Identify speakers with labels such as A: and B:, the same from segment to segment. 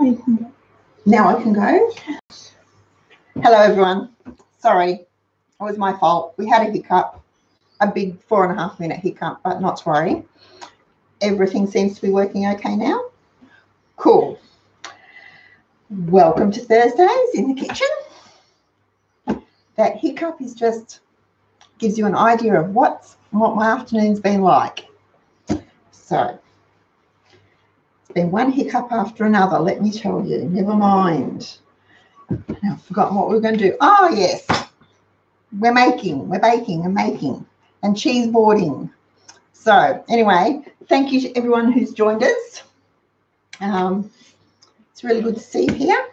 A: Now
B: I can go. Hello, everyone. Sorry, it was my fault. We had a hiccup, a big four and a half minute hiccup, but not to worry. Everything seems to be working okay now. Cool. Welcome to Thursdays in the kitchen. That hiccup is just gives you an idea of what's what my afternoon's been like. So been one hiccup after another, let me tell you. Never mind. Now I've forgotten what we are going to do. Oh yes. We're making, we're baking and making and cheese boarding. So anyway, thank you to everyone who's joined us. Um, it's really good to see you here.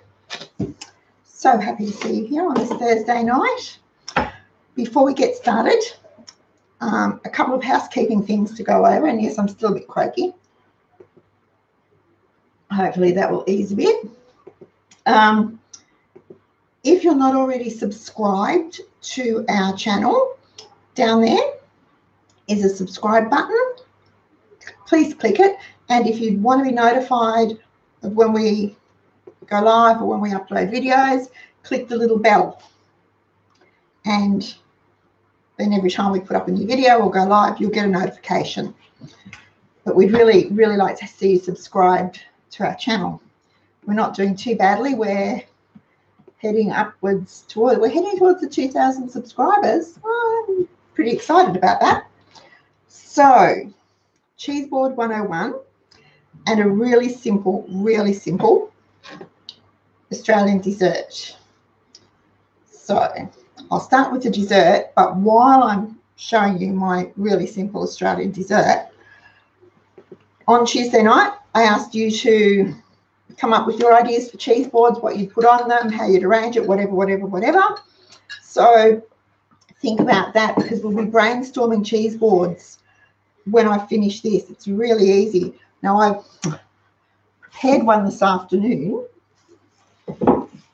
B: So happy to see you here on this Thursday night. Before we get started, um, a couple of housekeeping things to go over. And yes, I'm still a bit croaky. Hopefully that will ease a bit. Um, if you're not already subscribed to our channel, down there is a subscribe button. Please click it. And if you want to be notified of when we go live or when we upload videos, click the little bell. And then every time we put up a new video or go live, you'll get a notification. But we'd really, really like to see you subscribed to our channel. We're not doing too badly. We're heading upwards toward, we're heading towards the 2,000 subscribers. I'm pretty excited about that. So, Cheeseboard 101 and a really simple, really simple Australian dessert. So, I'll start with the dessert, but while I'm showing you my really simple Australian dessert, on Tuesday night, I asked you to come up with your ideas for cheese boards, what you'd put on them, how you'd arrange it, whatever, whatever, whatever. So think about that because we'll be brainstorming cheese boards when I finish this. It's really easy. Now I've prepared one this afternoon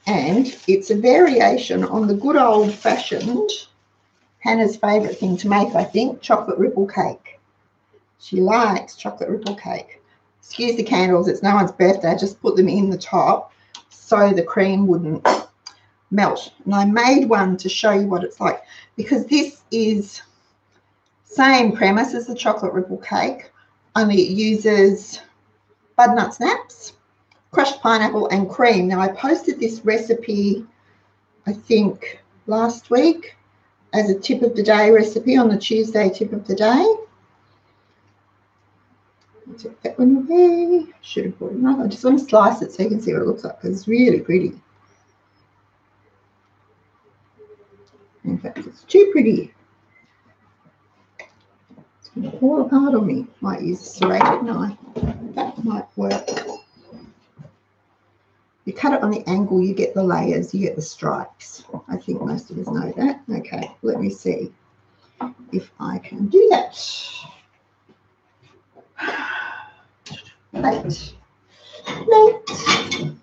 B: and it's a variation on the good old fashioned Hannah's favourite thing to make, I think, chocolate ripple cake. She likes chocolate ripple cake. Excuse the candles, it's no one's birthday. I just put them in the top so the cream wouldn't melt. And I made one to show you what it's like because this is same premise as the chocolate ripple cake, only it uses butternut snaps crushed pineapple and cream. Now I posted this recipe, I think last week as a tip of the day recipe on the Tuesday tip of the day. I took that one away. Should have brought another. I just want to slice it so you can see what it looks like. Because it's really pretty. In fact, it's too pretty. It's going to fall apart on me. Might use a serrated knife. That might work. You cut it on the angle, you get the layers, you get the stripes. I think most of us know that. Okay, let me see if I can do that. Late. Late.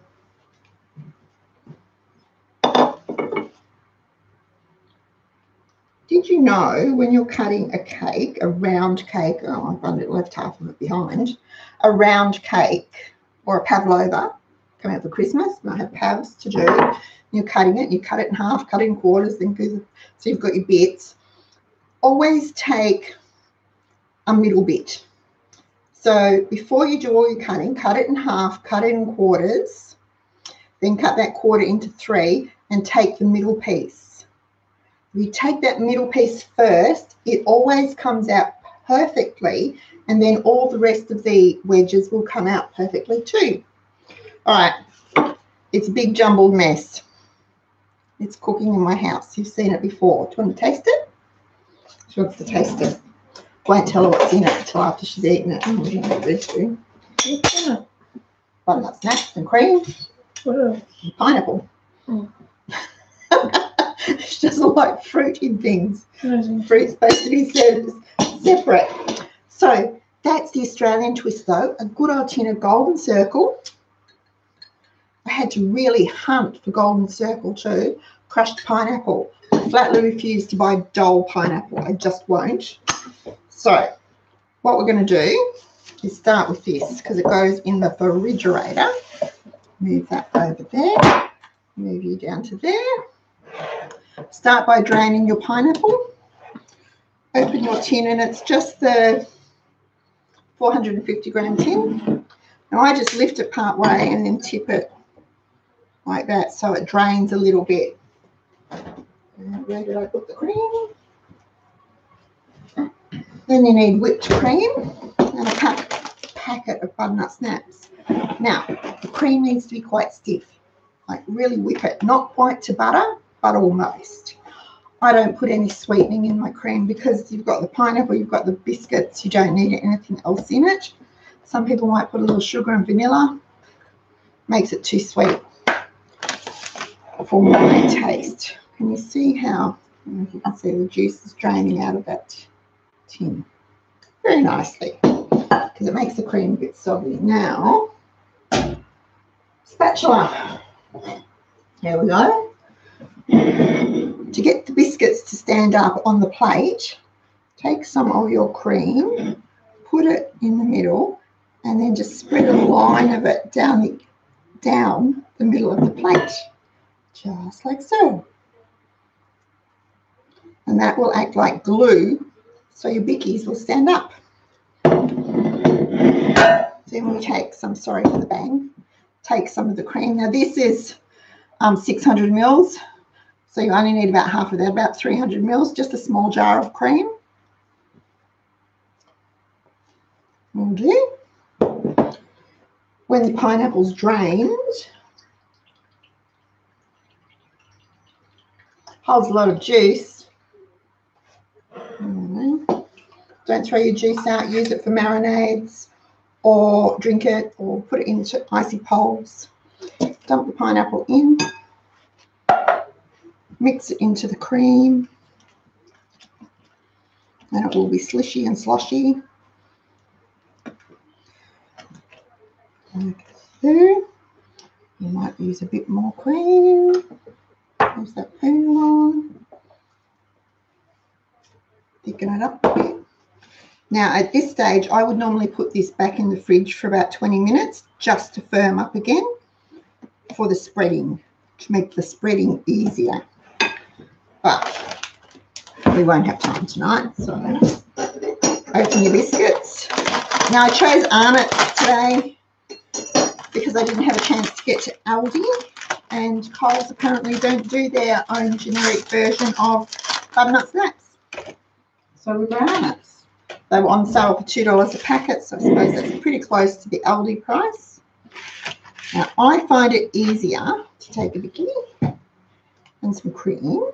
B: Did you know when you're cutting a cake, a round cake, oh, I've left half of it behind, a round cake or a pavlova, come out for Christmas. I have pavs to do. You're cutting it, you cut it in half, cut it in quarters, then so you've got your bits. Always take a middle bit. So before you do all your cutting, cut it in half, cut it in quarters, then cut that quarter into three and take the middle piece. If you take that middle piece first, it always comes out perfectly and then all the rest of the wedges will come out perfectly too. All right, it's a big jumbled mess. It's cooking in my house. You've seen it before. Do you want to taste it? She wants to taste it. Won't tell her what's in it until after she's eaten it. Know this. Butternut snaps and cream. And pineapple. Oh. she doesn't like fruit in things. Mm. Fruit's supposed to be served separate. So that's the Australian twist though. A good old tin of golden circle. I had to really hunt for golden circle too. Crushed pineapple. I flatly refuse to buy Dole pineapple. I just won't. So what we're going to do is start with this because it goes in the refrigerator. Move that over there. Move you down to there. Start by draining your pineapple. Open your tin and it's just the 450 gram tin. Now I just lift it part way and then tip it like that so it drains a little bit. Where did I put the cream? Then you need whipped cream and a pack, packet of butternut snaps. Now, the cream needs to be quite stiff, like really whip it, not quite to butter, but almost. I don't put any sweetening in my cream because you've got the pineapple, you've got the biscuits, you don't need anything else in it. Some people might put a little sugar and vanilla, makes it too sweet for my taste. Can you see how you can see the juice is draining out of that tin very nicely because it makes the cream a bit soggy. Now, spatula. There we go. To get the biscuits to stand up on the plate, take some of your cream, put it in the middle, and then just spread a line of it down the, down the middle of the plate, just like so. And that will act like glue, so your bickies will stand up. Then we take some, sorry for the bang, take some of the cream. Now this is um, 600 mils, so you only need about half of that, about 300 mils, just a small jar of cream. Will. When the pineapple's drained, holds a lot of juice. Don't throw your juice out, use it for marinades or drink it or put it into icy poles. Dump the pineapple in, mix it into the cream, and it will be slishy and sloshy. Okay. You might use a bit more cream. Use that pool on. Thicken it up a bit. Now at this stage, I would normally put this back in the fridge for about 20 minutes just to firm up again for the spreading, to make the spreading easier. But we won't have time tonight, so open your biscuits. Now I chose Arnott today because I didn't have a chance to get to Aldi and Coles apparently don't do their own generic version of butternut snaps. So we got Arnott's. They were on sale for $2 a packet, so I suppose that's pretty close to the Aldi price. Now, I find it easier to take a bikini and some cream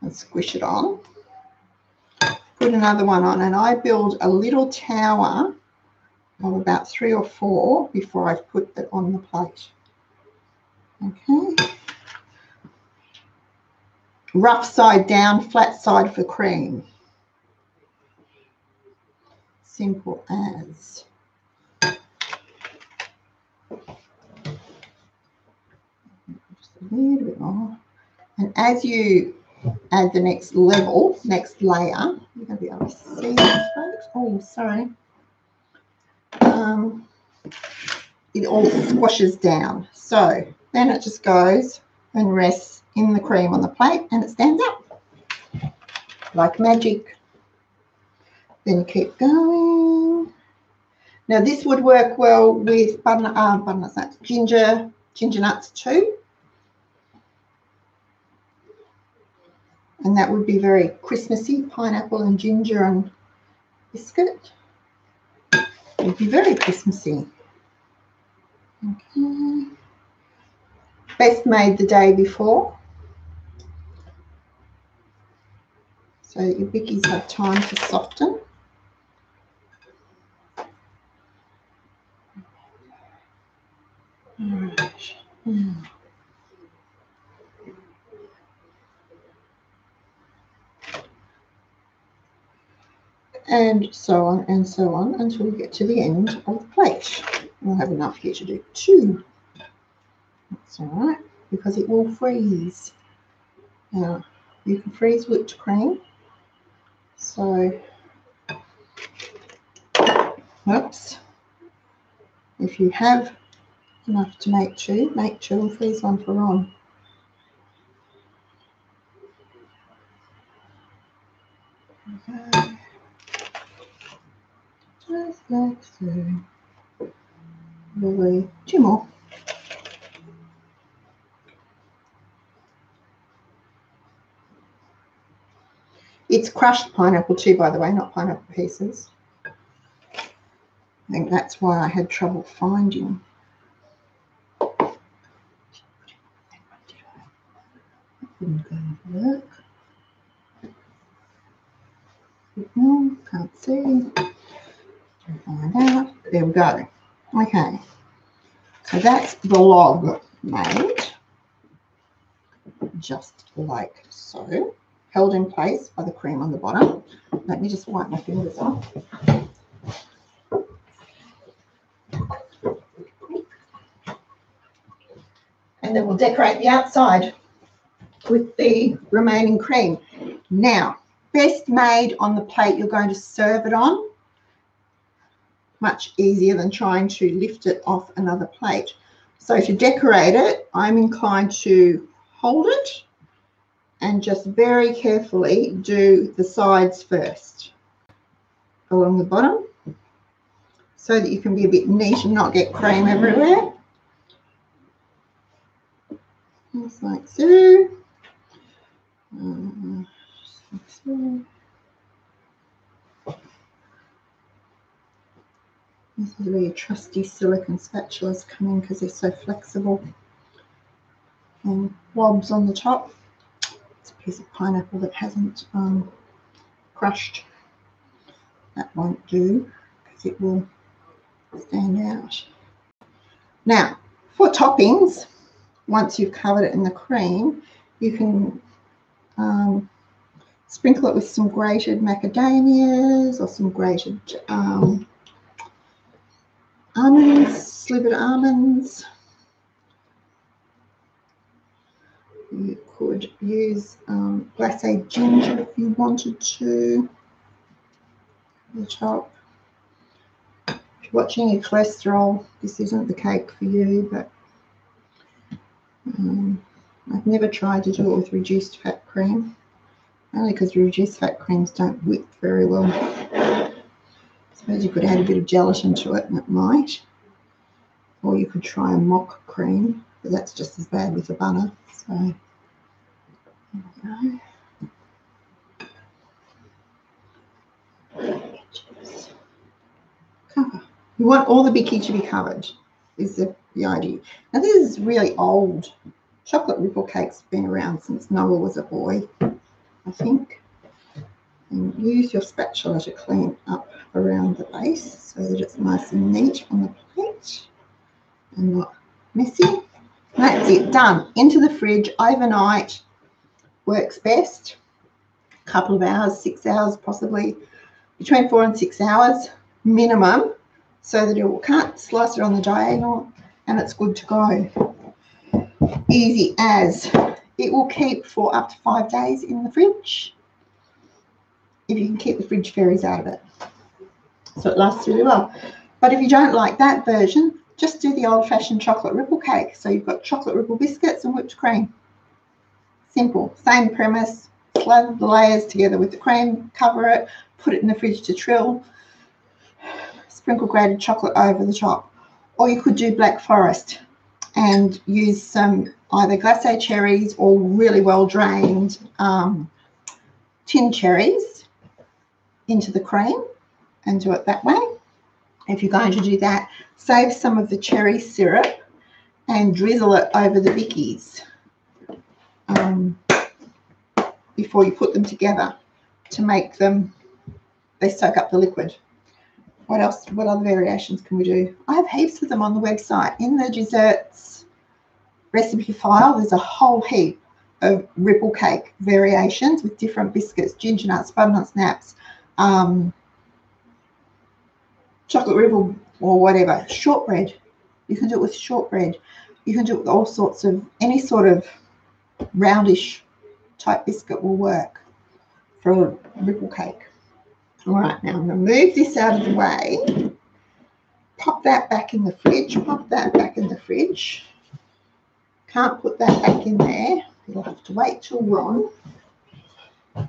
B: and squish it on. Put another one on, and I build a little tower of about three or four before I've put it on the plate. Okay rough side down, flat side for cream. Simple as. Just a little bit more. And as you add the next level, next layer, you're going to be able to see this, folks. Oh, sorry. Um, it all squashes down. So then it just goes and rests in the cream on the plate and it stands up like magic. Then you keep going. Now this would work well with butternut, uh, butternut nuts, ginger, ginger nuts too. And that would be very Christmassy, pineapple and ginger and biscuit. It would be very Christmassy. Okay. Best made the day before. So your bickies have time to soften. And so on and so on until we get to the end of the plate. We'll have enough here to do two. That's all right, because it will freeze. Now, you can freeze whipped cream so, oops, if you have enough to make two, make two and freeze one for on. Okay. Just like so. Really, two more. It's crushed pineapple too, by the way, not pineapple pieces. I think that's why I had trouble finding. No, can't see. Find out. There we go. Okay. So that's the log made. Just like so. Held in place by the cream on the bottom. Let me just wipe my fingers off. And then we'll decorate the outside with the remaining cream. Now, best made on the plate you're going to serve it on. Much easier than trying to lift it off another plate. So to decorate it, I'm inclined to hold it and just very carefully do the sides first along the bottom so that you can be a bit neat and not get cream everywhere. Just like so. Uh, so. This is where your trusty silicon spatulas come in because they're so flexible. And blobs on the top. Piece of pineapple that hasn't um, crushed. That won't do because it will stand out. Now, for toppings, once you've covered it in the cream, you can um, sprinkle it with some grated macadamias or some grated um, almonds, slivered almonds. Could use um, glacé ginger if you wanted to. The top. If you're watching your cholesterol, this isn't the cake for you, but um, I've never tried to do it with reduced fat cream, only because reduced fat creams don't whip very well. I suppose you could add a bit of gelatin to it and it might. Or you could try a mock cream, but that's just as bad with a bunner. So we. Cover. You want all the bicky to be covered, is the, the idea. Now this is really old. Chocolate ripple cake's been around since Noah was a boy, I think. And use your spatula to clean up around the base so that it's nice and neat on the plate and not messy. That's it, done. Into the fridge overnight works best. A couple of hours, six hours possibly, between four and six hours minimum, so that it can't slice it on the diagonal and it's good to go. Easy as. It will keep for up to five days in the fridge if you can keep the fridge fairies out of it. So it lasts really well. But if you don't like that version, just do the old fashioned chocolate ripple cake. So you've got chocolate ripple biscuits and whipped cream. Simple, same premise. Slather the layers together with the cream, cover it, put it in the fridge to trill, sprinkle grated chocolate over the top. Or you could do Black Forest and use some either glacé cherries or really well drained um, tin cherries into the cream and do it that way. If you're going to do that, save some of the cherry syrup and drizzle it over the bickies um, before you put them together to make them, they soak up the liquid. What else, what other variations can we do? I have heaps of them on the website. In the desserts recipe file, there's a whole heap of ripple cake variations with different biscuits, ginger nuts, butternut snaps, um, chocolate ripple or whatever, shortbread. You can do it with shortbread. You can do it with all sorts of, any sort of roundish type biscuit will work for a ripple cake. All right, now I'm going to move this out of the way pop that back in the fridge, pop that back in the fridge. Can't put that back in there. You'll have to wait till Ron. There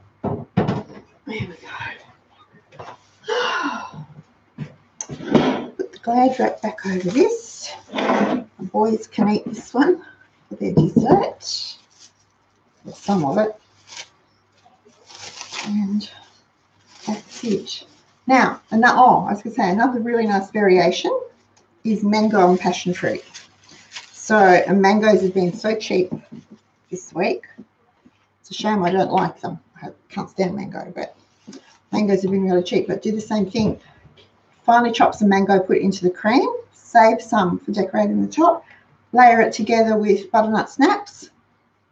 B: we go. Put the glad wrap back over this. The boys can eat this one for their dessert. Some of it. And that's it. Now, another, oh, I was going to say another really nice variation is mango and passion fruit. So, and mangoes have been so cheap this week. It's a shame I don't like them. I can't stand mango, but mangoes have been really cheap. But do the same thing. Finely chop some mango, put it into the cream, save some for decorating the top, layer it together with butternut snaps,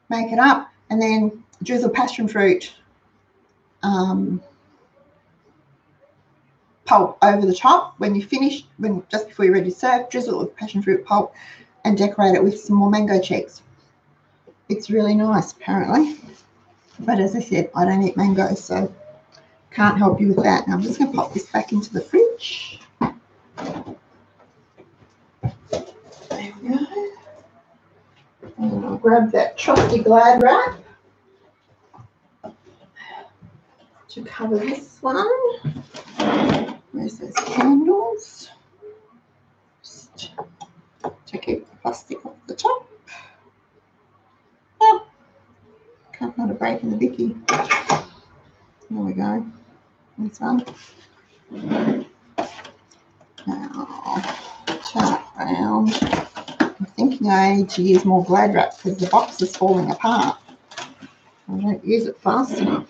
B: make it up, and then drizzle passion fruit um, pulp over the top. When you finish, when just before you're ready to serve, drizzle with passion fruit pulp and decorate it with some more mango cheeks. It's really nice, apparently. But as I said, I don't eat mango, so can't help you with that. Now I'm just going to pop this back into the fridge. There we go. And I'll grab that trusty glad wrap to cover this one. Where's those candles? Just to keep the plastic off the top. Oh, can't find a break in the Vicky. There we go. This one. Now, turn it around. I'm thinking I need to use more glad wrap because the box is falling apart. I don't use it fast enough.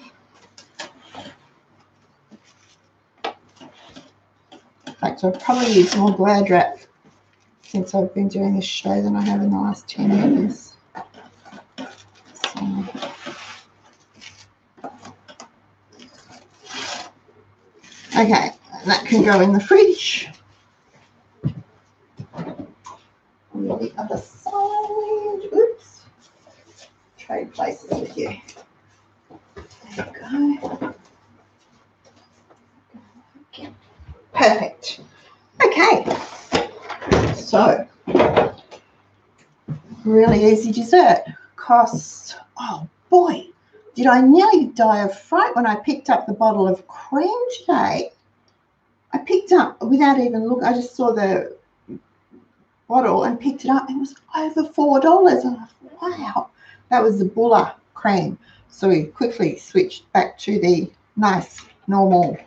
B: In fact, I've probably used more glad wrap since I've been doing this show than I have in the last 10 years. Okay, that can go in the fridge. On the other side, oops, trade places with you. There you go. Perfect. Okay. So, really easy dessert. Costs, oh boy, did I nearly die of fright when I picked up the bottle of cream today. I picked up without even look. I just saw the bottle and picked it up. It was over four dollars. And I thought, wow, that was the Bulla cream. So we quickly switched back to the nice normal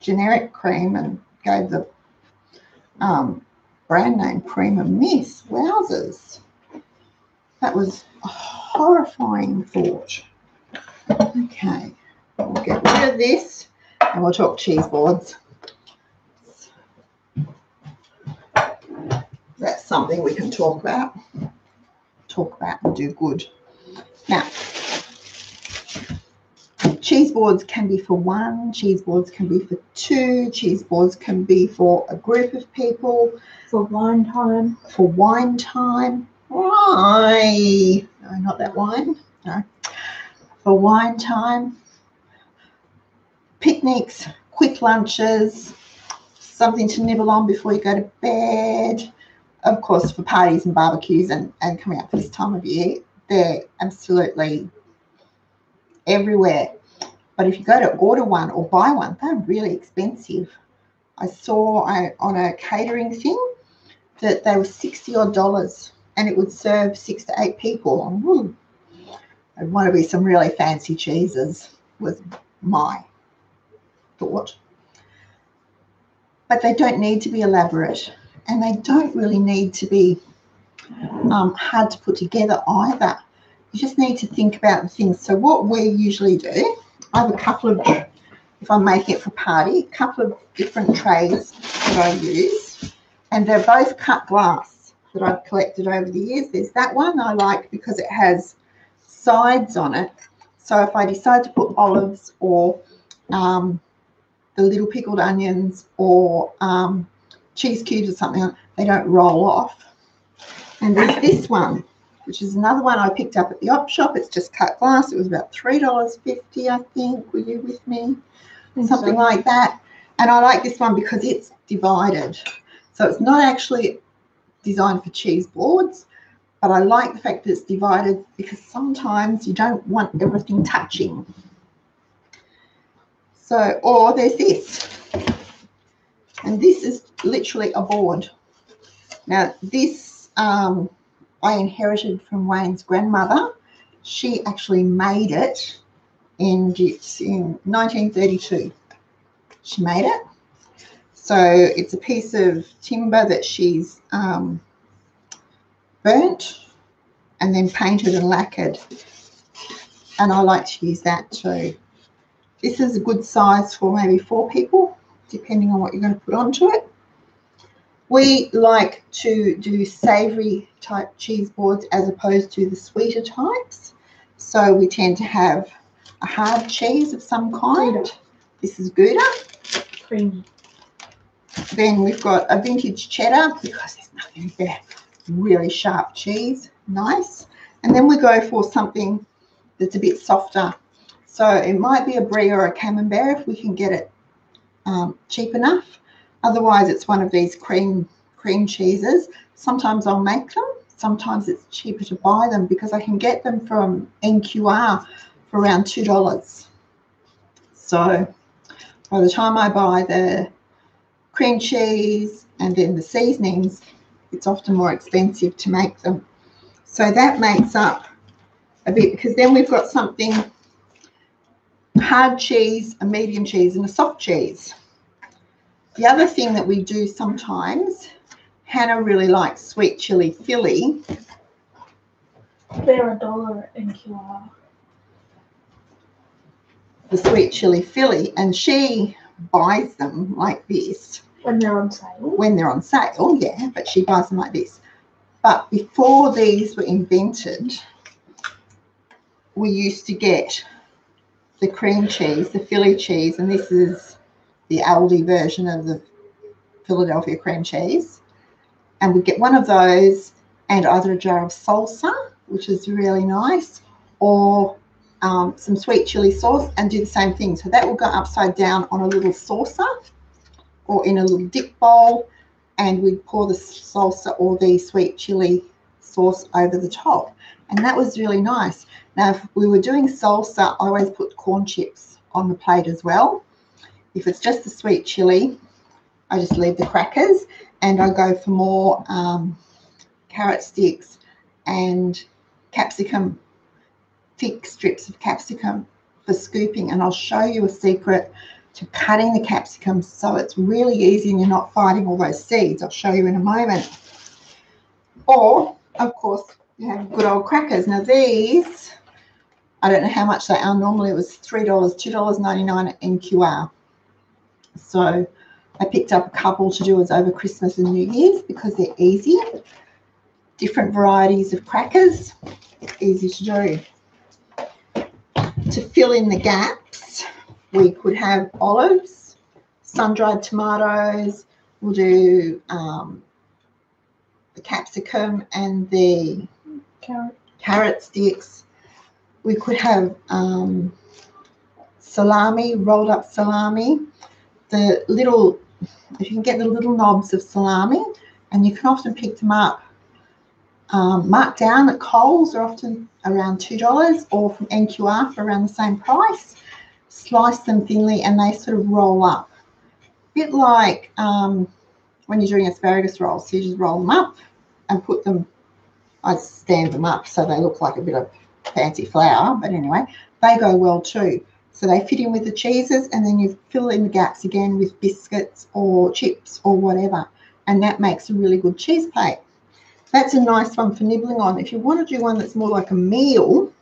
B: generic cream and gave the um, brand name cream a miss. Wowzers. That was a horrifying thought. Okay, we'll get rid of this and we'll talk cheese boards. That's something we can talk about. Talk about and do good. Now, cheese boards can be for one, cheese boards can be for two, cheese boards can be for a group of people.
A: For wine time.
B: For wine time. Why? No, not that wine. No. For wine time. Picnics, quick lunches, something to nibble on before you go to bed. Of course, for parties and barbecues and, and coming up for this time of year, they're absolutely everywhere. But if you go to order one or buy one, they're really expensive. I saw I, on a catering thing that they were 60 odd dollars and it would serve six to eight people. And, I'd want to be some really fancy cheeses, was my thought. But they don't need to be elaborate and they don't really need to be um, hard to put together either. You just need to think about the things. So, what we usually do I have a couple of, if I'm making it for party, a couple of different trays that I use. And they're both cut glass that I've collected over the years. There's that one I like because it has sides on it. So if I decide to put olives or um, the little pickled onions or um, cheese cubes or something, they don't roll off. And there's this one which is another one I picked up at the op shop. It's just cut glass. It was about $3.50, I think. Were you with me? Something so. like that. And I like this one because it's divided. So it's not actually designed for cheese boards, but I like the fact that it's divided because sometimes you don't want everything touching. So, or there's this. And this is literally a board. Now, this um, I inherited from Wayne's grandmother. She actually made it in, in 1932. She made it. So it's a piece of timber that she's um, burnt and then painted and lacquered. And I like to use that too. This is a good size for maybe four people, depending on what you're going to put onto it. We like to do savoury type cheese boards as opposed to the sweeter types. So we tend to have a hard cheese of some kind.
A: Gouda.
B: This is Gouda.
A: Creamy.
B: Then we've got a vintage cheddar because there's nothing better. Really sharp cheese. Nice. And then we go for something that's a bit softer. So it might be a brie or a camembert if we can get it um, cheap enough. Otherwise, it's one of these cream cream cheeses. Sometimes I'll make them. Sometimes it's cheaper to buy them because I can get them from NQR for around two dollars. So by the time I buy the cream cheese and then the seasonings, it's often more expensive to make them. So that makes up a bit because then we've got something hard cheese, a medium cheese, and a soft cheese. The other thing that we do sometimes, Hannah really likes sweet chili Philly.
A: They're a dollar NQR.
B: the sweet chili Philly, and she buys them like this
A: When they're on sale.
B: when they're on sale. Yeah, but she buys them like this. But before these were invented, we used to get the cream cheese, the Philly cheese, and this is the Aldi version of the Philadelphia cream cheese. And we get one of those and either a jar of salsa, which is really nice, or um, some sweet chili sauce and do the same thing. So that will go upside down on a little saucer or in a little dip bowl and we'd pour the salsa or the sweet chili sauce over the top. And that was really nice. Now, if we were doing salsa, I always put corn chips on the plate as well. If it's just the sweet chili, I just leave the crackers and I go for more um, carrot sticks and capsicum, thick strips of capsicum for scooping. And I'll show you a secret to cutting the capsicum so it's really easy and you're not fighting all those seeds. I'll show you in a moment. Or, of course, you have good old crackers. Now these, I don't know how much they are. Normally it was $3, $2.99 NQR. So I picked up a couple to do as over Christmas and New Year's because they're easy. Different varieties of crackers, easy to do. To fill in the gaps, we could have olives, sun-dried tomatoes. We'll do um, the capsicum and the
A: Carrot.
B: carrot sticks. We could have um, salami, rolled up salami. The little, if you can get the little knobs of salami, and you can often pick them up um, marked down at Coles are often around $2 or from NQR for around the same price. Slice them thinly and they sort of roll up. A bit like um, when you're doing asparagus rolls. So you just roll them up and put them, I stand them up so they look like a bit of fancy flour, but anyway, they go well too. So they fit in with the cheeses and then you fill in the gaps again with biscuits or chips or whatever. And that makes a really good cheese plate. That's a nice one for nibbling on. If you want to do one that's more like a meal,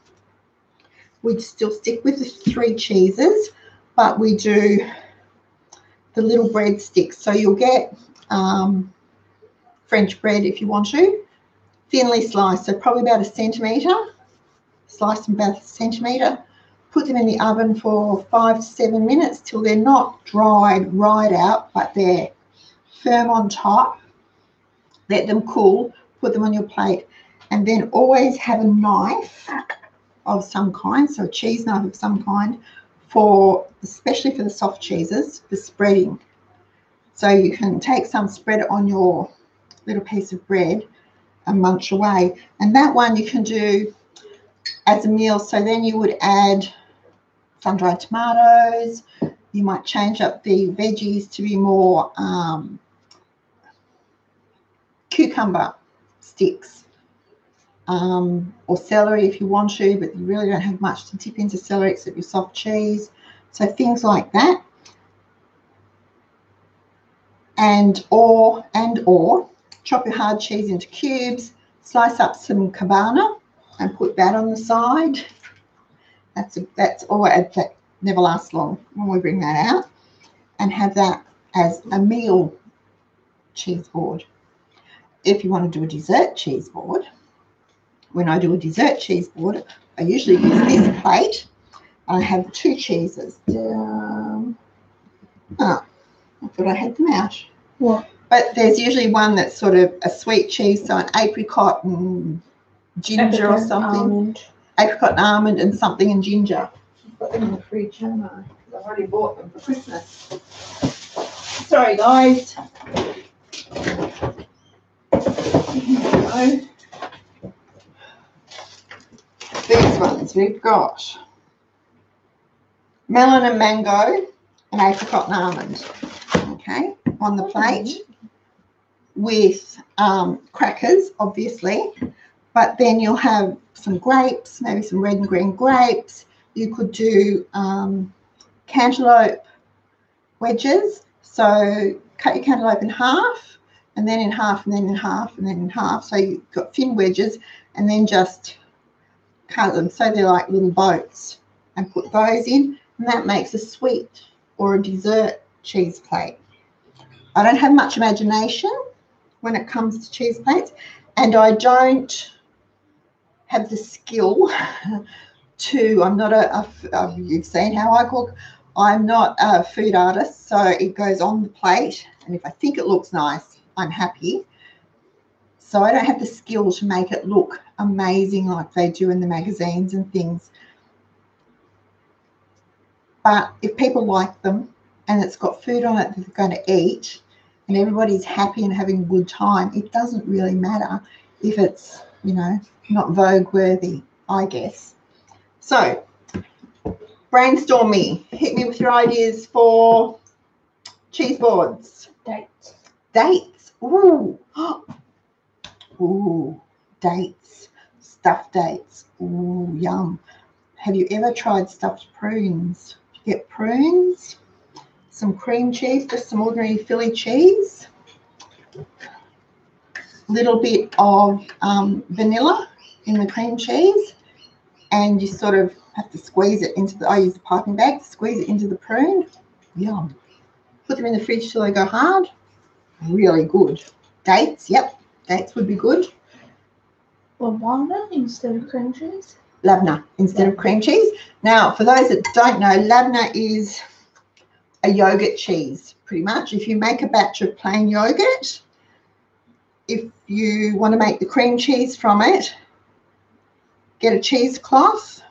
B: we'd still stick with the three cheeses, but we do the little bread sticks. So you'll get um, French bread if you want to, thinly sliced, so probably about a centimetre, slice them about a centimetre, put them in the oven for five to seven minutes till they're not dried right out, but they're firm on top. Let them cool, put them on your plate, and then always have a knife of some kind, so a cheese knife of some kind, for especially for the soft cheeses, for spreading. So you can take some, spread it on your little piece of bread and munch away. And that one you can do as a meal. So then you would add sun-dried tomatoes. You might change up the veggies to be more um, cucumber sticks um, or celery if you want to, but you really don't have much to dip into celery except your soft cheese. So things like that. And or and or chop your hard cheese into cubes, slice up some cabana and put that on the side. That's a, that's all that never lasts long when we bring that out and have that as a meal cheese board. If you want to do a dessert cheese board, when I do a dessert cheese board, I usually use this plate. I have two cheeses. Um, oh, I thought I had them out.
A: What?
B: But there's usually one that's sort of a sweet cheese, so an apricot and ginger or
A: Apricot,
B: something.
A: Almond.
B: Apricot and almond and something and ginger. I've got them in the fridge, haven't I? I've already bought them for Christmas. Sorry, guys. These ones we've got melon and mango and apricot and almond. Okay, on the plate with um, crackers, obviously, but then you'll have some grapes, maybe some red and green grapes. You could do um, cantaloupe wedges. So cut your cantaloupe in half, and then in half, and then in half, and then in half. So you've got thin wedges, and then just cut them so they're like little boats, and put those in, and that makes a sweet or a dessert cheese plate. I don't have much imagination when it comes to cheese plates, and I don't have the skill to. I'm not a. a uh, you've seen how I cook. I'm not a food artist, so it goes on the plate, and if I think it looks nice, I'm happy. So I don't have the skill to make it look amazing like they do in the magazines and things. But if people like them and it's got food on it that they're going to eat, and everybody's happy and having a good time, it doesn't really matter if it's, you know, not Vogue worthy, I guess. So, brainstorm me. Hit me with your ideas for cheese boards.
A: Dates.
B: Dates. Ooh. Ooh. Dates. Stuffed dates. Ooh, yum. Have you ever tried stuffed prunes? You get prunes, some cream cheese, just some ordinary Philly cheese, little bit of um, vanilla in the cream cheese, and you sort of have to squeeze it into the. I use the piping bag squeeze it into the prune. Yum. Put them in the fridge till they go hard. Really good. Dates, yep, dates would be good.
A: Walnut instead of cream cheese.
B: Labna instead of cream cheese. Now, for those that don't know, labna is a yogurt cheese, pretty much. If you make a batch of plain yogurt, if you want to make the cream cheese from it, get a cheesecloth,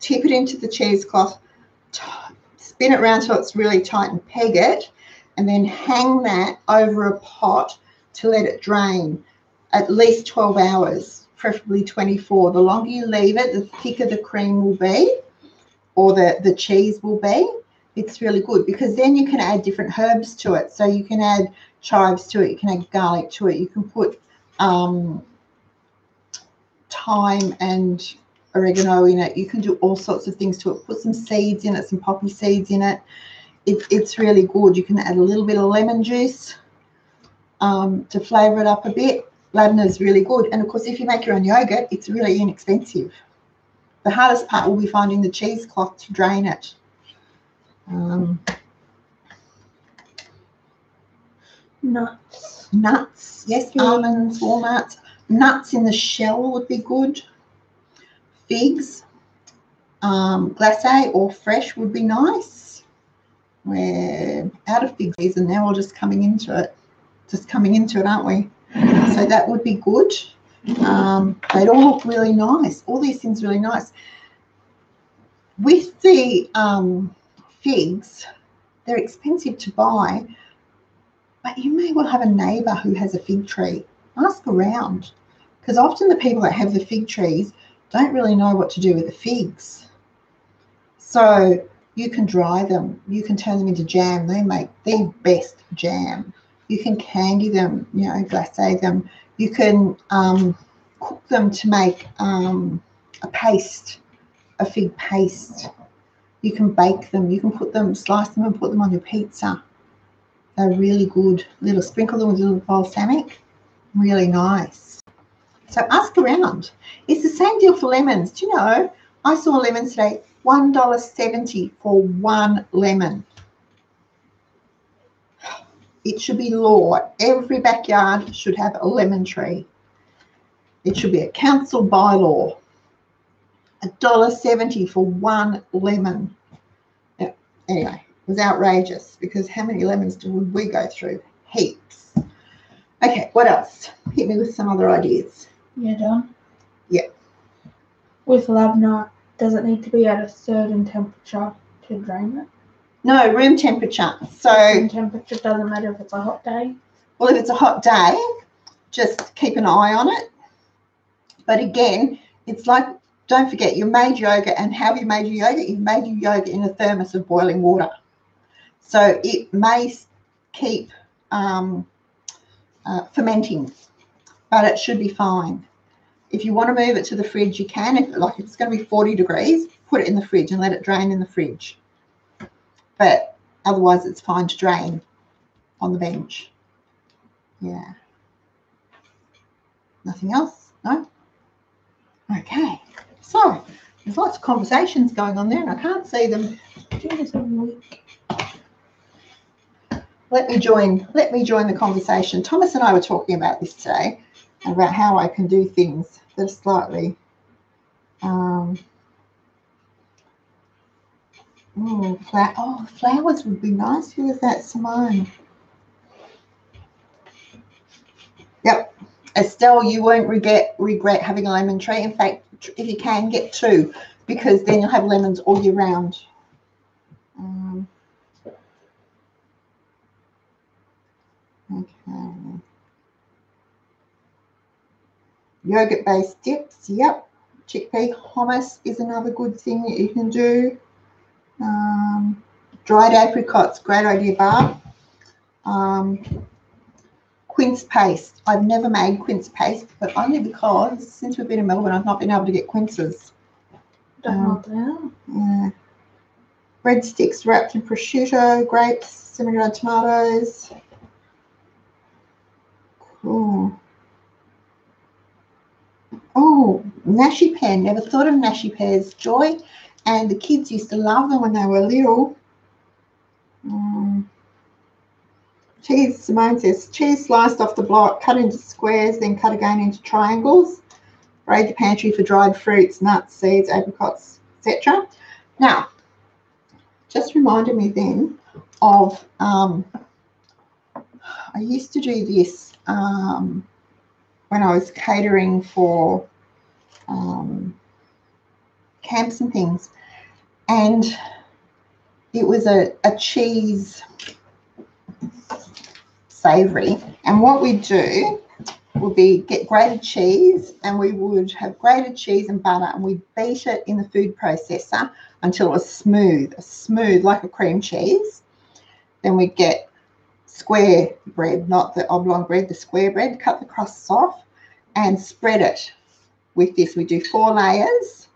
B: tip it into the cheesecloth, spin it around till it's really tight and peg it, and then hang that over a pot to let it drain at least 12 hours, preferably 24. The longer you leave it, the thicker the cream will be or the, the cheese will be. It's really good because then you can add different herbs to it. So you can add chives to it, you can add garlic to it, you can put um, thyme and oregano in it. You can do all sorts of things to it. Put some seeds in it, some poppy seeds in it. It it's really good. You can add a little bit of lemon juice um, to flavour it up a bit. Labna is really good. And of course, if you make your own yogurt, it's really inexpensive. The hardest part will be finding the cheesecloth to drain it. Um,
A: Nuts.
B: nuts, yes, almonds, walnuts. Nuts in the shell would be good. Figs, um, glacé or fresh would be nice. We're out of fig season now, we're just coming into it. Just coming into it, aren't we? So that would be good. Um, they'd all look really nice. All these things really nice. With the um, figs, they're expensive to buy, but you may well have a neighbour who has a fig tree. Ask around because often the people that have the fig trees don't really know what to do with the figs. So you can dry them, you can turn them into jam. They make the best jam. You can candy them, you know, glacé them. You can um, cook them to make um, a paste, a fig paste. You can bake them. You can put them, slice them, and put them on your pizza. They're really good. Little sprinkle them with a little balsamic. Really nice. So ask around. It's the same deal for lemons. Do you know? I saw lemons today, $1.70 for one lemon. It should be law. Every backyard should have a lemon tree. It should be a council bylaw. $1.70 for one lemon. Yeah, anyway, it was outrageous because how many lemons did we go through? Heaps. Okay, what else? Hit me with some other ideas.
A: You're done?
B: Yeah.
A: With labneh, does it need to be at a certain temperature to drain it?
B: No, room temperature. So,
A: Room temperature doesn't matter if it's a hot day.
B: well, if it's a hot day, just keep an eye on it. But again, it's like, don't forget, you made yogurt, and how have you made your yogurt? You've made your yogurt in a thermos of boiling water. So it may keep um, uh, fermenting, but it should be fine. If you want to move it to the fridge, you can. If like if it's going to be 40 degrees, put it in the fridge and let it drain in the fridge. But otherwise, it's fine to drain on the bench. Yeah. Nothing else? No? Okay. So there's lots of conversations going on there, and I can't see them. Let me join. Let me join the conversation. Thomas and I were talking about this today, about how I can do things are slightly. Um, oh, fla- oh, flowers would be nice. Who is that? Simone. Yep. Estelle, you won't regret regret having a lemon tree. In fact, if you can, get two because then you'll have lemons all year round. Um, okay. Yogurt based dips, yep. Chickpea hummus is another good thing that you can do. Um, dried apricots, great idea, Barb. Um, quince paste. I've never made quince paste, but only because since we've been in Melbourne, I've not been able to get quinces.
A: Don't
B: Um. Yeah. Breadsticks wrapped in prosciutto, grapes, semi-dried tomatoes. Cool. Oh, nashi pear. Never thought of nashi pears. Joy. And the kids used to love them when they were little. Um, cheese, Simone says, cheese sliced off the block, cut into squares, then cut again into triangles. Raid the pantry for dried fruits, nuts, seeds, apricots, etc. Now, just reminded me then of um, I used to do this um, when I was catering for um, camps and things, and it was a, a cheese savoury. And what we do would be get grated cheese and we would have grated cheese and butter and we'd beat it in the food processor until it was smooth, smooth like a cream cheese. Then we'd get square bread, not the oblong bread, the square bread, cut the crusts off and spread it with this. We do four layers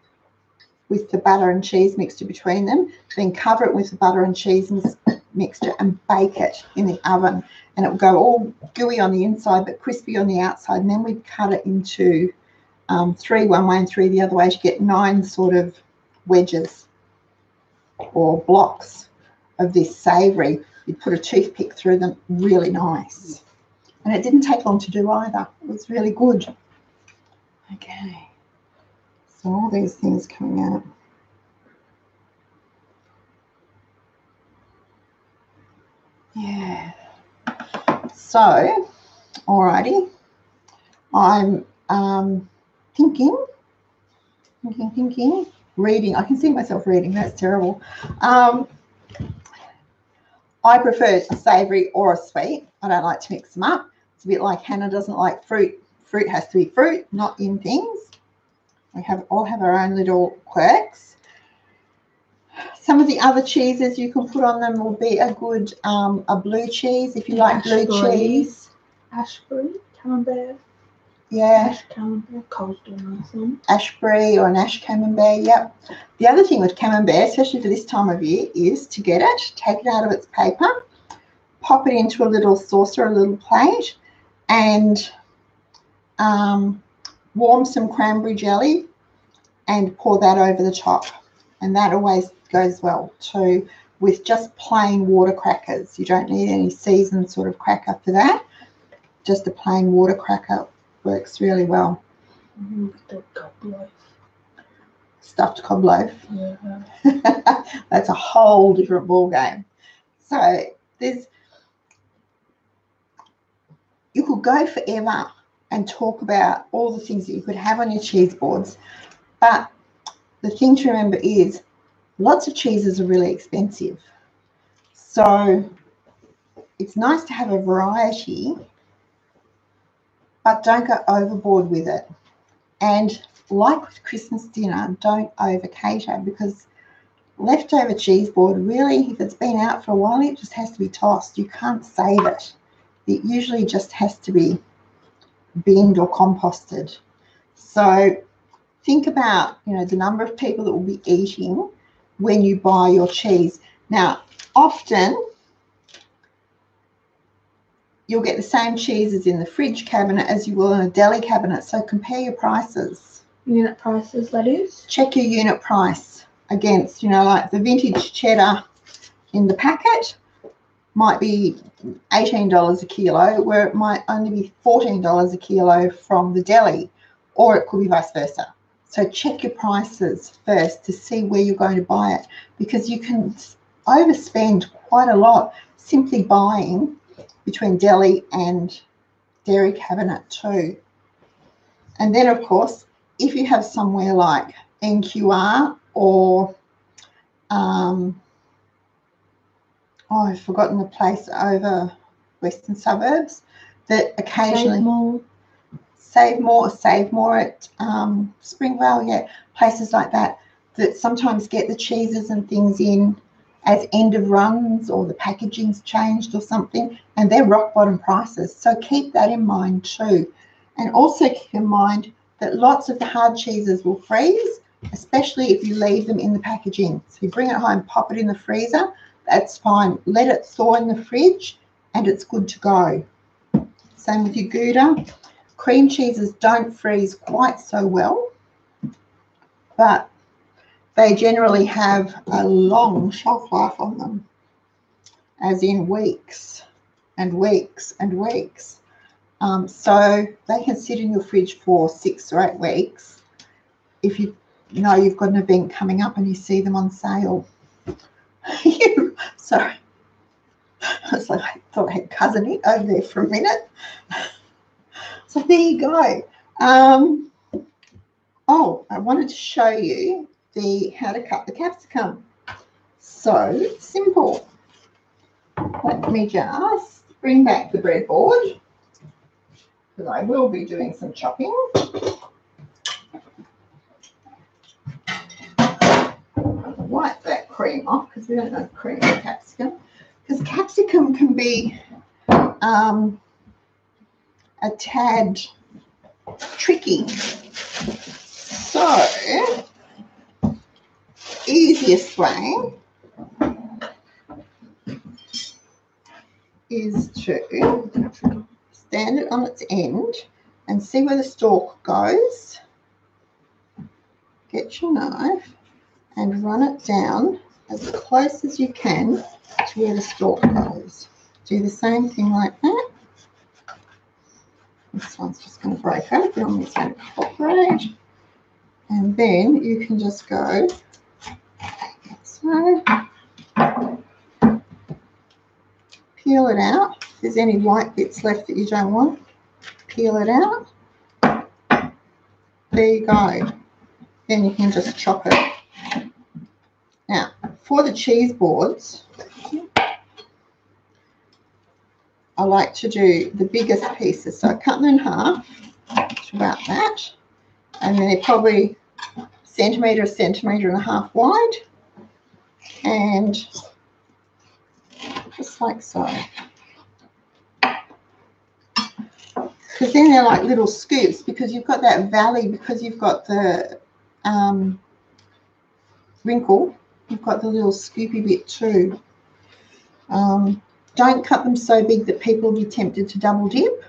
B: with the butter and cheese mixture between them, then cover it with the butter and cheese mixture and bake it in the oven and it will go all gooey on the inside but crispy on the outside. And then we'd cut it into um, three one way and three the other way to get nine sort of wedges or blocks of this savoury. You'd put a toothpick through them, really nice. And it didn't take long to do either. It was really good. Okay. So all these things coming out. Yeah. So, alrighty, I'm um, thinking, thinking, thinking, reading. I can see myself reading. That's terrible. Um, I prefer a savoury or a sweet. I don't like to mix them up. It's a bit like Hannah doesn't like fruit. Fruit has to be fruit, not in things. We have all have our own little quirks. Some of the other cheeses you can put on them will be a good um, a blue cheese if you like blue cheese.
A: Ash Brie, Camembert,
B: Yeah,
A: Ash Camembert, nice. Ash
B: Brie or an Ash Camembert. Yep. The other thing with Camembert, especially for this time of year, is to get it, take it out of its paper, pop it into a little saucer, a little plate, and um, warm some cranberry jelly and pour that over the top. And that always goes well too with just plain water crackers. You don't need any seasoned sort of cracker for that. Just a plain water cracker works really well.
A: Mm, The cob loaf.
B: Stuffed cob loaf.
A: Yeah.
B: That's a whole different ball game. So there's you could go forever and talk about all the things that you could have on your cheese boards, but the thing to remember is lots of cheeses are really expensive. So it's nice to have a variety, but don't go overboard with it. And like with Christmas dinner, don't over cater because leftover cheese board really, if it's been out for a while, it just has to be tossed. You can't save it. It usually just has to be binned or composted. So think about you know the number of people that will be eating when you buy your cheese. Now, often you'll get the same cheeses in the fridge cabinet as you will in a deli cabinet. So compare your prices
A: Unit prices, that is.
B: check your unit price against, you know, like the vintage cheddar in the packet might be $18 a kilo, where it might only be $14 a kilo from the deli, or it could be vice versa. So check your prices first to see where you're going to buy it because you can overspend quite a lot simply buying between deli and dairy cabinet too. And then, of course, if you have somewhere like NQR or um, oh, I've forgotten the place over western suburbs that occasionally
A: Save more.
B: save more, save more at um, Springvale, yeah, places like that that sometimes get the cheeses and things in as end of runs or the packaging's changed or something, and they're rock bottom prices. So keep that in mind too. And also keep in mind that lots of the hard cheeses will freeze, especially if you leave them in the packaging. So you bring it home, pop it in the freezer, that's fine. Let it thaw in the fridge and it's good to go. Same with your Gouda. Cream cheeses don't freeze quite so well, but they generally have a long shelf life on them, as in weeks and weeks and weeks. Um, so they can sit in your fridge for six or eight weeks if you know you've got an event coming up and you see them on sale. you, sorry. I was like, I thought I had Cousin Itt over there for a minute. So there you go. Um, oh, I wanted to show you the how to cut the capsicum. So simple. Let me just bring back the breadboard because I will be doing some chopping. Wipe that cream off because we don't know cream or capsicum. Because capsicum can be um, a tad tricky. So, easiest way is to stand it on its end and see where the stalk goes. Get your knife and run it down as close as you can to where the stalk goes. Do the same thing like that. This one's just going to break other one's going to cooperate. And then you can just go like so. Peel it out. If there's any white bits left that you don't want, peel it out. There you go. Then you can just chop it. For the cheese boards, I like to do the biggest pieces. So I cut them in half, about that. And then they're probably centimetre, centimetre and a half wide. And just like so. Because then they're like little scoops because you've got that valley, because you've got the um, wrinkle, you've got the little scoopy bit too. Um, don't cut them so big that people will be tempted to double dip.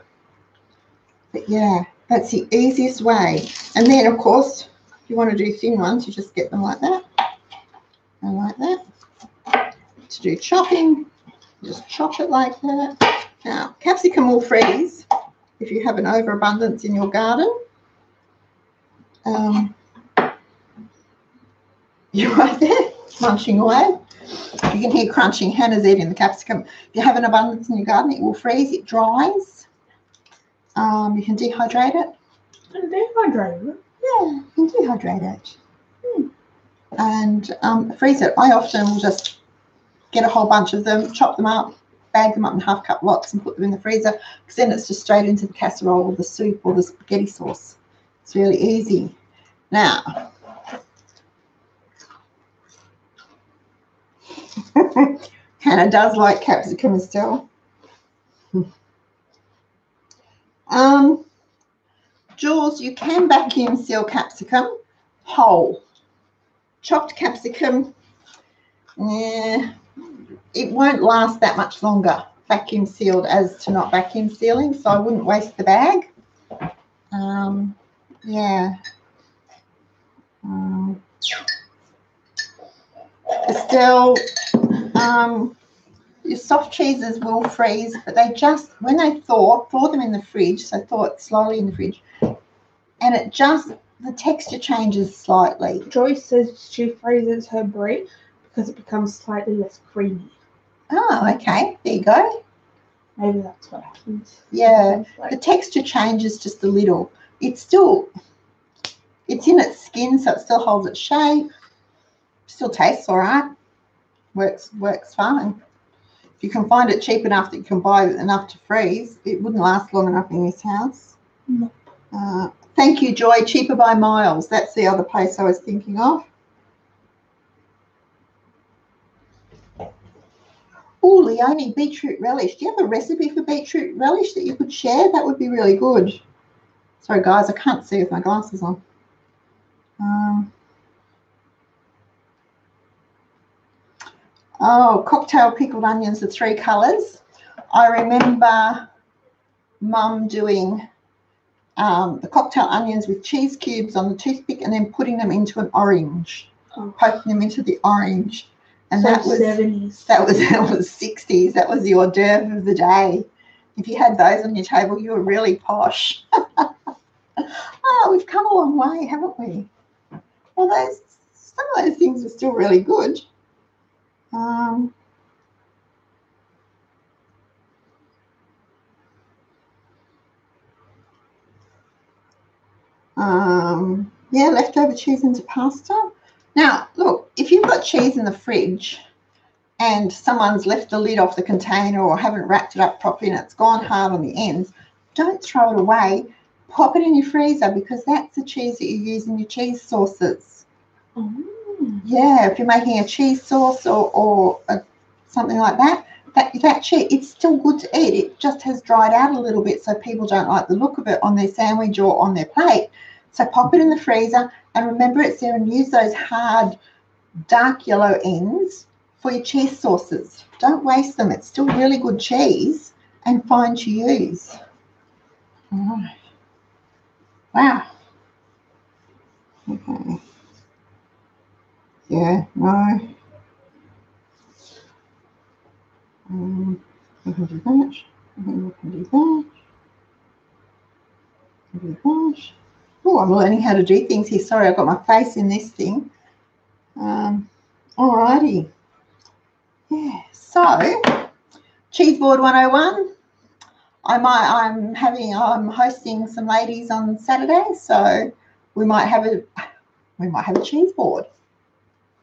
B: But yeah, that's the easiest way. And then, of course, if you want to do thin ones, you just get them like that and like that. To do chopping, just chop it like that. Now, capsicum will freeze if you have an overabundance in your garden. Um, you're right there, munching away. You can hear crunching. Hannah's eating the capsicum. If you have an abundance in your garden, it will freeze. It dries. Um, you can dehydrate it.
A: And dehydrate it.
B: Yeah, you can dehydrate it. Hmm. And um, freeze it. I often will just get a whole bunch of them, chop them up, bag them up in half cup lots and put them in the freezer because then it's just straight into the casserole or the soup or the spaghetti sauce. It's really easy. Now, Hannah does like capsicum still. Um, Jules, you can vacuum seal capsicum whole. Chopped capsicum, yeah, it won't last that much longer vacuum sealed as to not vacuum sealing, so I wouldn't waste the bag. Um, yeah. Um, Estelle, um, your soft cheeses will freeze, but they just, when they thaw, thaw them in the fridge, so thaw it slowly in the fridge, and it just, the texture changes slightly.
A: Joyce says she freezes her brie because it becomes slightly less creamy.
B: Oh, okay, there you go.
A: Maybe that's what happens.
B: Yeah,
A: Like,
B: the texture changes just a little. It's still, it's in its skin, so it still holds its shape. Still tastes all right. Works works fine. If you can find it cheap enough that you can buy enough to freeze, it wouldn't last long enough in this house.
A: No.
B: Uh, thank you, Joy. Cheaper by miles. That's the other place I was thinking of. Oh, Leonie, beetroot relish. Do you have a recipe for beetroot relish that you could share? That would be really good. Sorry, guys, I can't see with my glasses on. Um, oh, cocktail pickled onions, the three colours. I remember mum doing um, the cocktail onions with cheese cubes on the toothpick and then putting them into an orange,
A: Oh.
B: poking them into the orange. And
A: so
B: that was
A: 70s.
B: that was that was sixties. That was the hors d'oeuvre of the day. If you had those on your table, you were really posh. oh, we've come a long way, haven't we? Well, those some of those things are still really good. Um, um, yeah, leftover cheese into pasta. Now, look, if you've got cheese in the fridge and someone's left the lid off the container or haven't wrapped it up properly and it's gone hard on the ends, don't throw it away. Pop it in your freezer because that's the cheese that you use in your cheese sauces.
A: Mm.
B: Yeah, if you're making a cheese sauce or, or a, something like that, that that cheese it's still good to eat. It just has dried out a little bit, so people don't like the look of it on their sandwich or on their plate. So pop it in the freezer and remember it's there and use those hard, dark yellow ends for your cheese sauces. Don't waste them. It's still really good cheese and fine to use. All right. Wow. Okay. Yeah, no. Um, we can do that. I can do that. Can do that. Oh, I'm learning how to do things here. Sorry, I've got my face in this thing. Um, alrighty. Yeah, so cheese board 101. I might I'm having I'm hosting some ladies on Saturday, so we might have a we might have a cheese board.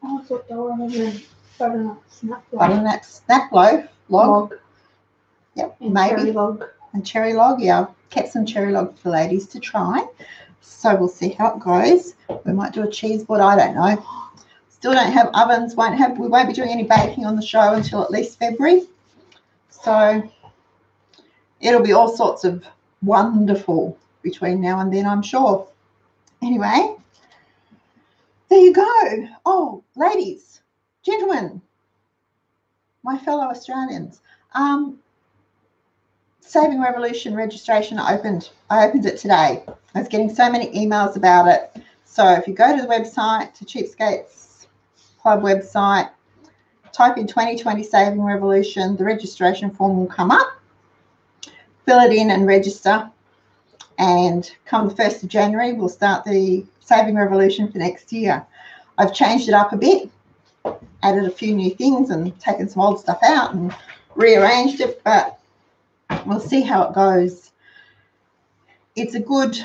A: I thought they were having butternut snap
B: butternut snap loaf log.
A: log.
B: Yep,
A: and
B: maybe.
A: cherry log.
B: And cherry log, yeah, kept some cherry log for ladies to try. So we'll see how it goes. We might do a cheese board, I don't know. Still don't have ovens, won't have we won't be doing any baking on the show until at least February. So it'll be all sorts of wonderful between now and then, I'm sure. Anyway, there you go. Oh, ladies, gentlemen, my fellow Australians. Um, Saving Revolution registration opened. I opened it today. I was getting so many emails about it. So if you go to the website, to Cheapskates Club website, type in 2020 Saving Revolution, the registration form will come up. Fill it in and register. And come the 1st of January, we'll start the Saving Revolution for next year. I've changed it up a bit, added a few new things and taken some old stuff out and rearranged it, but we'll see how it goes. It's a good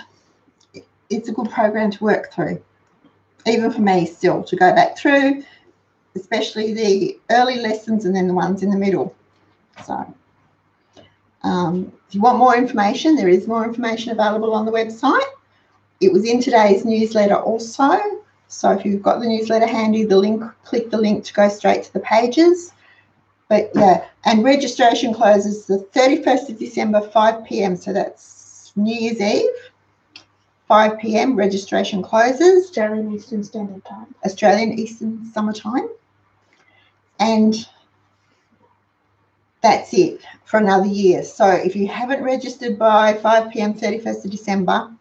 B: it's a good program to work through. Even for me still to go back through, especially the early lessons and then the ones in the middle. So um, if you want more information, there is more information available on the website. It was in today's newsletter also. So if you've got the newsletter handy, the link, click the link to go straight to the pages. But yeah, and registration closes the 31st of December, 5 p.m. So that's New Year's Eve, 5 p.m. Registration closes,
A: Australian Eastern Standard Time.
B: Australian Eastern Summertime. And that's it for another year. So if you haven't registered by 5 p.m. 31st of December,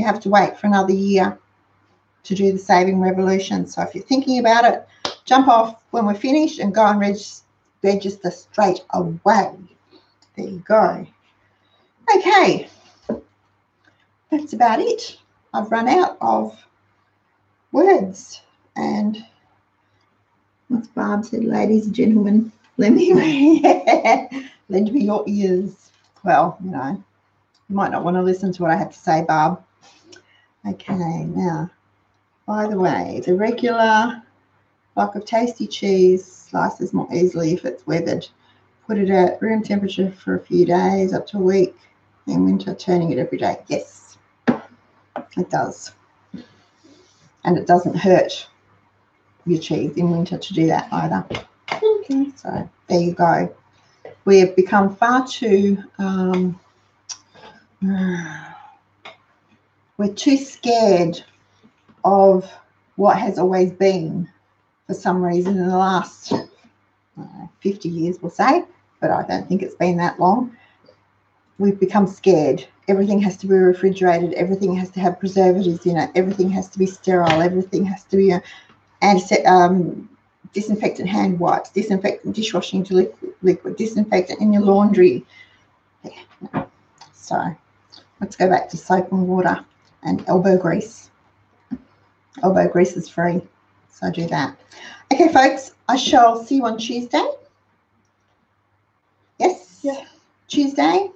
B: you have to wait for another year to do the saving revolution. So if you're thinking about it, jump off when we're finished and go and register register straight away. There you go. Okay, that's about it. I've run out of words. And what's Barb said, ladies and gentlemen, lend me, lend me your ears. Well, you know, you might not want to listen to what I have to say, Barb. Okay, now, by the way, the regular block of tasty cheese slices more easily if it's weathered. Put it at room temperature for a few days, up to a week. In winter, turning it every day. Yes, it does. And it doesn't hurt your cheese in winter to do that either.
A: Okay.
B: So there you go. We have become far too, um, we're too scared of what has always been for some reason in the last uh, 50 years, we'll say, but I don't think it's been that long. We've become scared. Everything has to be refrigerated. Everything has to have preservatives in it. Everything has to be sterile. Everything has to be a, and um, disinfectant hand wipes, disinfectant dishwashing to liquid, liquid disinfectant in your laundry. Yeah. So let's go back to soap and water and elbow grease. Elbow grease is free, so I do that. Okay, folks, I shall see you on Tuesday. Yes?
A: Yeah.
B: Tuesday,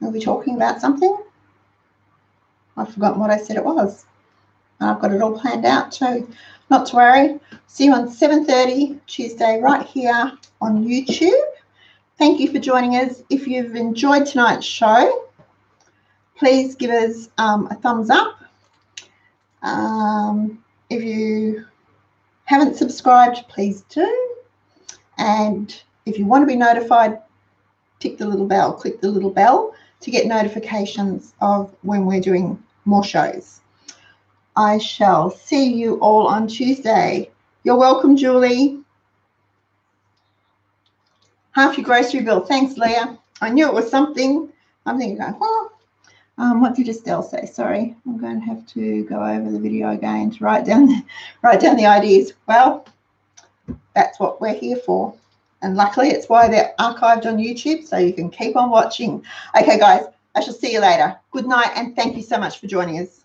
B: we'll be talking about something. I've forgotten what I said it was. I've got it all planned out too. Not to worry. See you on 7.30 Tuesday right here on YouTube. Thank you for joining us. If you've enjoyed tonight's show, please give us um, a thumbs up. Um, if you haven't subscribed, please do. And if you want to be notified, tick the little bell, click the little bell to get notifications of when we're doing more shows. I shall see you all on Tuesday. You're welcome, Julie. Half your grocery bill. Thanks, Leah. I knew it was something. I'm thinking, oh, um, what did Estelle say? Sorry, I'm going to have to go over the video again to write down, write down the ideas. Well, that's what we're here for. And luckily, it's why they're archived on YouTube, so you can keep on watching. Okay, guys, I shall see you later. Good night, and thank you so much for joining us.